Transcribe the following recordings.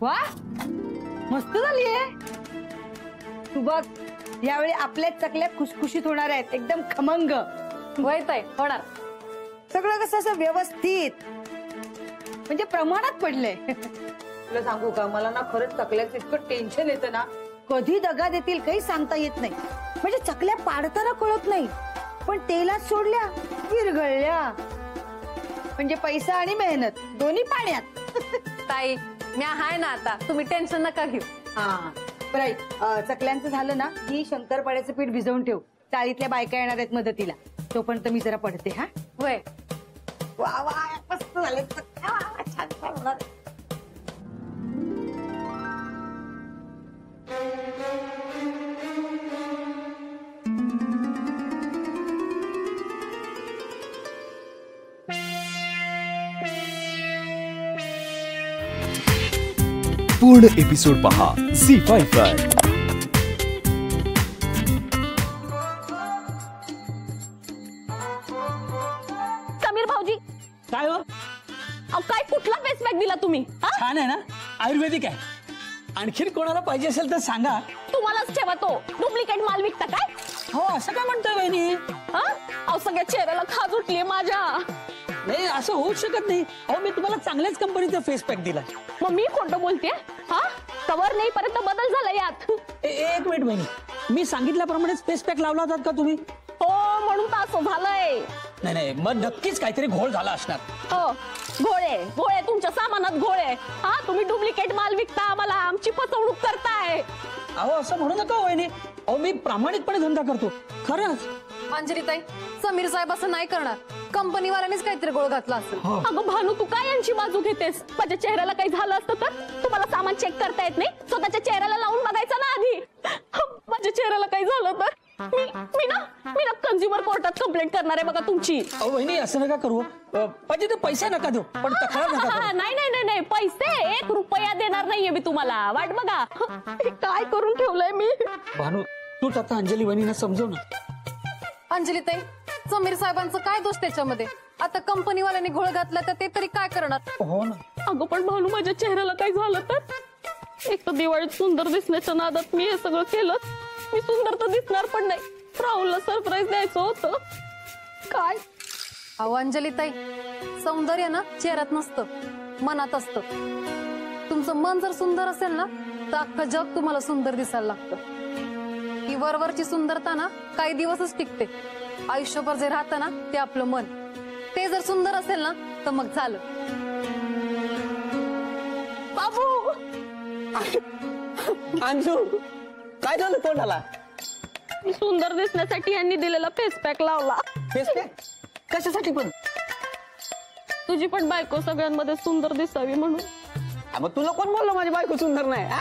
वा मस्त झालीये तू बघ यावेळी आपल्या चकल्या खुशखुशीत होणार आहेत. एकदम खमंग. वयत आहे होणार. सगळं कसं असं व्यवस्थित? म्हणजे प्रमाणात पडलंय. तुला सांगू का मला ना खरंच चकल्याचं इतकं टेन्शन येतं ना. कधी दगा देतील काही सांगता येत नाही. म्हणजे चकल्या पाडताना कळत नाही. पण तेलात सोडल्या विरघळल्या. म्हणजे पैसा आणि मेहनत दोन्ही पाण्यात. ताई मी हाय ना आता. तुम्ही टेन्शन नका घेऊ. हा. बरं ऐक, अं, चकल्यांचं झालं ना की शंकरपाड्याचं पीठ भिजवून ठेव. चाळीतल्या बायका येणार आहेत मदतीला. तोपर्यंत मी जरा पडते हा? वय वा वा मस्त झाले. वा, वा, छान छान होणार. पूर्ण एपिसोड पहा. झी फाईव्ह वर समीर भाऊजी. काय हो? अहो काय कुठला फेस पॅक दिला तुम्ही हा? छान आहे ना? आयुर्वेदिक आहे. आणखीन कोणाला पाहिजे असेल तर सांगा. तुम्हालाच ठेवा तो डुप्लिकेट माल विकता काय? हो असं काय म्हणतोय बहिणी? हा? अहो सगळ्या चेहऱ्याला खाज उठली माझ्या. नाही असं होऊच शकत नाही. अहो मी तुम्हाला चांगल्याच कंपनीचा फेस पॅक दिला मग मी खोटं बोलते हा? कवर नाही पर्यंत बदल झाला यात. एक मिनिट बहिणी मी सांगितल्याप्रमाणेच फेस पॅक लावला होतात का तुम्ही? हो म्हणून तर असं झालंय. नाही नाही मग नक्कीच काहीतरी घोळ झाला असणार. हो घोळे घोळे तुमच्या सामानात घोळे हा तुम्ही डुप्लिकेट माल विकता आम्हाला आमची फसवणूक करताय. अहो असं म्हणू नका वहिनी. अहो मी प्रामाणिकपणे धंदा करतो. खरंच. अंजलीताई समीर साहेब असं नाही करणार. कंपनीवाल्यांनीच काहीतरी गोळ घातला असेल. अगं भानू तू काय यांची बाजू घेतेस? माझ्या चेहऱ्याला काही झालं असतं तर? तुम्हाला सामान चेक करता येत नाही? स्वतःच्या चेहऱ्याला लावून बघायचं ना आधी. माझ्या चेहऱ्याला काही झालं तर? मी मी ना मी ना कंझ्युमर कोर्टात कंप्लेंट करणार आहे बघा तुमची. अहो वहिनी असं नका करू. अ, पाहिजे ते पैसे नका देऊ पण तक्रार नका करू. नाही नाही नाही नाही पैसे एक रुपया देणार नाहीये मी तुम्हाला. वाट बघा. हे काय करून ठेवलंय मी? भानू तूच आता अंजली वहिनीला समजव ना. अंजलीताई समीर साहेबांचं काय दोष त्याच्यामध्ये? आता कंपनीवाल्यांनी घोळ घातला तर ते तरी काय करणार? हो ना. अगं पण भानू माझ्या चेहऱ्याला काही झालं तर? एक तर दिवाळीत सुंदर दिसण्याच्या नादात मी हे सगळं केलं. मी सुंदर तर दिसणार पण नाही. राहुलला सरप्राईज द्यायचं होतं. काय? अहो अंजलीताई सौंदर्य ना चेहऱ्यात नसतं. मनात असतं. तुमचं मन जर सुंदर असेल ना तर अख्खं जग तुम्हाला सुंदर दिसायला लागतं. ही वरवरची सुंदरता ना काही दिवसच टिकते. आयुष्यभर जे राहतं ना ते आपलं मन. ते जर सुंदर असेल ना तर मग झालं. बाबू! अंशू काय झालं तोंडाला? सुंदर दिसण्यासाठी यांनी दिलेला फेस पॅक लावला. फेस पॅक कशासाठी पण? तुझी पण बायको सगळ्यांमध्ये सुंदर दिसावी म्हणून. अगं तुला कोण बोललो माझी बायको सुंदर नाही हा?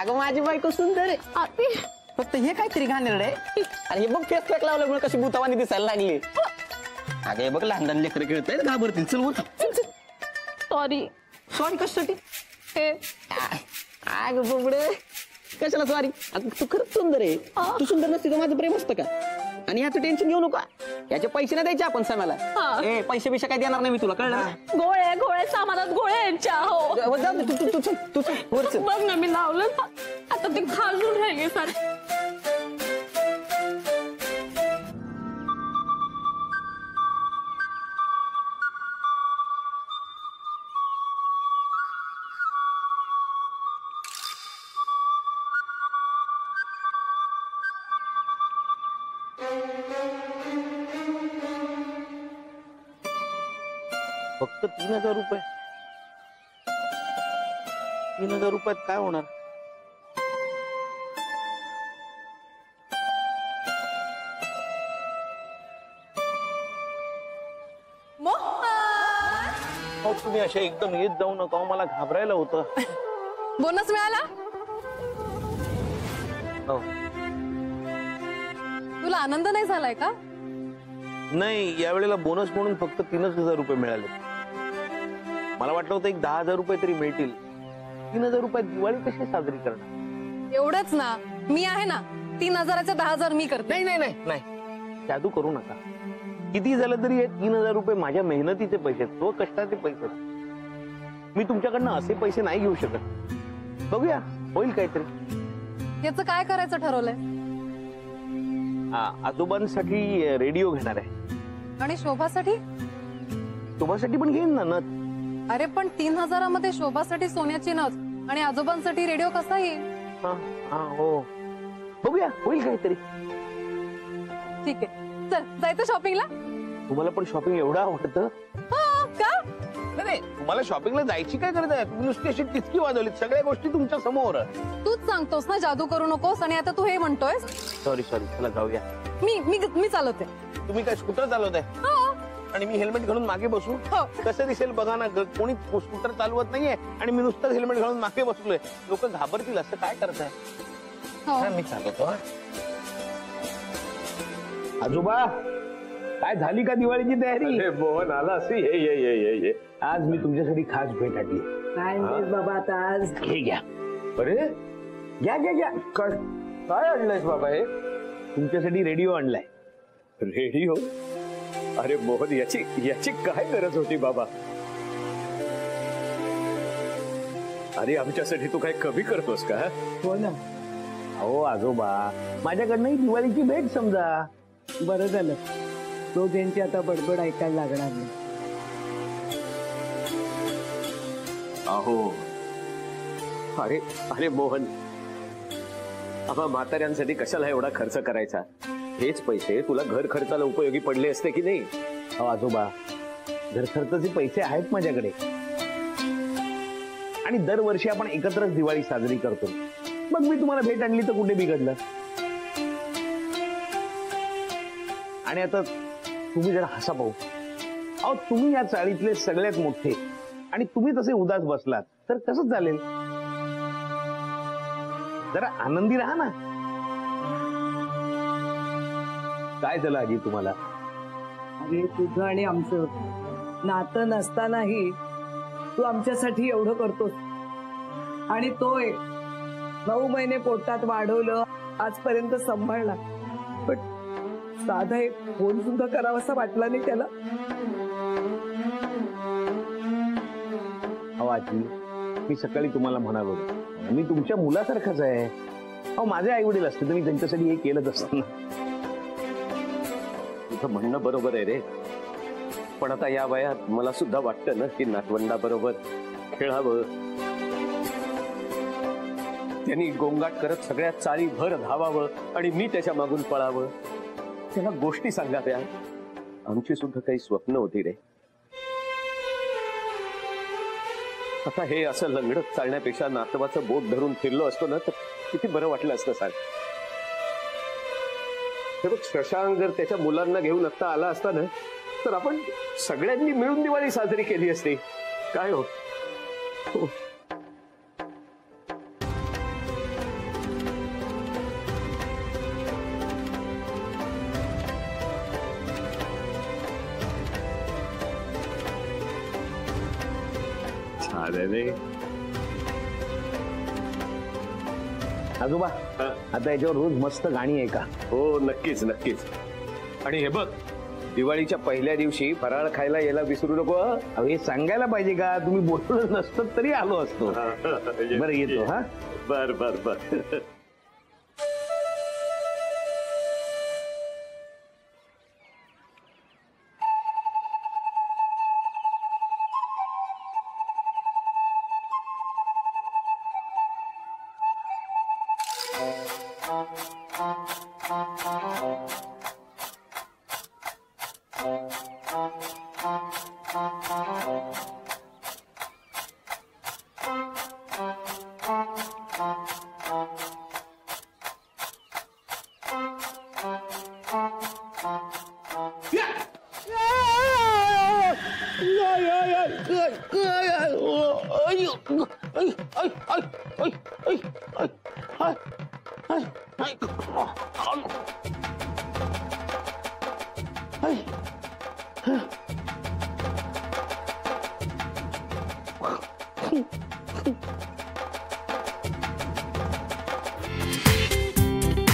अगं माझी बायको सुंदर आहे. आती. फक्त हे काहीतरी घाणेरड आहे. आणि हे बघ फेस पॅक लावल्यामुळे कशी भूतावानी दिसायला लागली. अगं हे बघ लहान लहान लेकरं खेळत घाबरतील. चल वर सॉरी सॉरी कशासाठी? हे. अगं बुबडे. कशाला सॉरी अगं तू खरंच सुंदर आहे. तू सुंदर नसती तर माझं प्रेम असतं का? आणि याचं टेन्शन घेऊ नका. याचे पैसे नाही द्यायचे आपण समाला हा. ए पैसे बिशे काय देणार नाही मी तुला कळलं? गोळे गोळे सामानात गोळे यांच्या हो. जाऊ दे, तू तू तू चल, तू चल, वर चल. बघ ना मी लावलं. ना आता ते खाजून राहिले सारे. फक्त तीन हजार रुपये. तीन हजार रुपयात काय होणार? अहो, तुम्ही अशा एकदम येत जाऊ नका अहो, मला घाबरायला होतं. बोनस मिळाला? हो. तुला आनंद नाही झालाय का? नाही यावेळेला बोनस म्हणून फक्त तीनच हजार रुपये मिळाले. मला वाटलं होतं एक दहा हजार रुपये तरी मिळतील. तीन हजार रुपयात दिवाळी कशी साजरी करणार? एवढंच ना. मी आहे ना तीन हजाराचे दहा हजार मी करते. नाही नाही नाही नाही. जादू करू नका. किती झालं तरी हे तीन हजार रुपये माझ्या मेहनतीचे पैसे आहेत, स्व कष्टाचे पैसे आहेत. मी तुमच्याकडनं असे पैसे नाही घेऊ शकत. बघूया होईल काहीतरी. याचं काय करायचं ठरवलंय? आजोबांसाठी रेडिओ घेणार आहे. आणि शोभासाठी? तुम्हासाठी पण घेईन ना नथ. अरे पण तीन हजारामध्ये शोभासाठी सोन्याची नथ आणि आजोबांसाठी रेडिओ कसा येईल? हा हा हो. बघूया होईल काहीतरी. ठीक आहे. चल जायचं शॉपिंगला तुम्हाला पण शॉपिंग एवढं आवडतं? हा, का? नाही, नाही तुम्हाला शॉपिंगला जायची काय गरज आहे? तुम्ही नुसती अशी टिचकी वाजवली सगळ्या गोष्टी तुमच्यासमोर. तूच सांगतोस ना जादू करू नकोस आणि आता तू हे म्हणतोयस? सॉरी सॉरी चला जाऊया. मी मी मी चालवते. तुम्ही काय स्कूटर चालवताय? हो आणि मी हेल्मेट घालून मागे बसू. कसं दिसेल बघा ना ग- कोणी स्कूटर चालवत नाहीये आणि मी नुसतं हेल्मेट घालून मागे बसलोय. लोक घाबरतील असं काय करताय? हो. हा, मी चालवतो हा. आजोबा काय झाली का दिवाळीची तयारी? अरे मोहन आला असे. ये ये ये ये ये. आज मी तुमच्यासाठी खास भेट आणली. काय नाही बाबा आता आज. हे घ्या. अरे? घ्या घ्या घ्या. काय काय आणलंयस बाबा हे? तुमच्यासाठी रेडिओ आणलाय. रेडिओ? अरे मोहन याची याची काय गरज होती बाबा? अरे आमच्यासाठी तू काय कमी करतोस का हो? ना. अहो आजोबा माझ्याकडनं ही दिवाळीची भेट समजा. बरं झालं. तो त्यांची आता बडबड ऐकायला लागणार नाही. अहो. अरे अरे मोहन. आम्हा म्हाताऱ्यांसाठी कशाला एवढा खर्च करायचा? हेच पैसे तुला घर खर्चाला उपयोगी पडले असते की नाही? अहो आजोबा घर खर्चाचे पैसे आहेत माझ्याकडे. आणि दरवर्षी आपण एकत्रच दिवाळी साजरी करतो. मग मी तुम्हाला भेट आणली तर कुठे बिघडलं? आणि आता तुम्ही जरा हसा पाहू. अहो तुम्ही या चाळीतले सगळ्यात मोठे आणि तुम्ही तसे उदास बसलात तर कसं चालेल? जरा आनंदी राहा ना. काय झालं आजी तुम्हाला? अरे तुझं आणि आमचं. नातं नसतानाही तू आमच्यासाठी एवढं करतोस. आणि तो एक नऊ महिने पोटात वाढवलं आजपर्यंत सांभाळला. पण साधा एक फोन सुद्धा करावासा वाटला नाही त्याला. अहो आजी मी सकाळी तुम्हाला म्हणालो मी तुमच्या मुलासारखाच आहे. अहो माझे आई वडील असते मी त्यांच्यासाठी हे केलंच असतं ना. तुझं म्हणणं बरोबर आहे रे. पण आता या वयात मला सुद्धा वाटतं ना की नातवंडा बरोबर खेळावं. त्यांनी गोंगाट करत सगळ्या चाळी भर धावावं आणि मी त्याच्या मागून पळावं. त्याला गोष्टी सांगाव्या आमची सुद्धा काही स्वप्न होती रे. आता हे असं लंगडत चालण्यापेक्षा नातवाचं बोट धरून फिरलो असतो ना तर किती बरं वाटलं असतं सांग. हे बघ शशांक जर त्याच्या मुलांना घेऊन आत्ता आला असता ना तर आपण सगळ्यांनी मिळून दिवाळी साजरी केली असती काय हो हो. छान आहे रे आजोबा. आता याच्यावर रोज मस्त गाणी आहे का हो नक्कीच नक्कीच. आणि हे बघ दिवाळीच्या पहिल्या दिवशी फराळ खायला यायला विसरू नको हं? अहो हे सांगायला पाहिजे का? तुम्ही बोललं नसतं तरी आलो असतो. बरं येतो. हा. बर बर बर.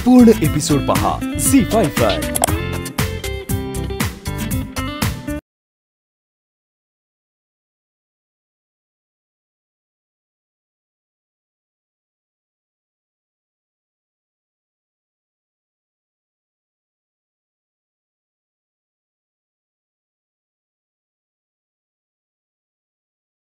पूर्ण एपिसोड पहा. झी फाईव्ह वर